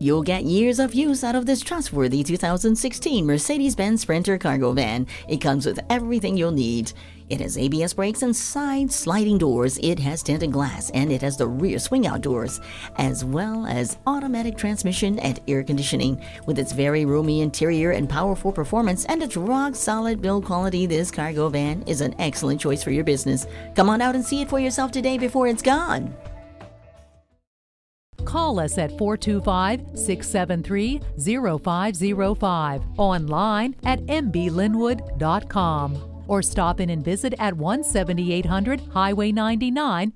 You'll get years of use out of this trustworthy 2016 Mercedes-Benz Sprinter cargo van. It comes with everything you'll need. It has ABS brakes and side sliding doors. It has tinted glass and it has the rear swing out doors, as well as automatic transmission and air conditioning. With its very roomy interior and powerful performance and its rock solid build quality, this cargo van is an excellent choice for your business. Come on out and see it for yourself today before it's gone. Call us at 425 673 0505, online at mblynnwood.com, or stop in and visit at 17800 Highway 99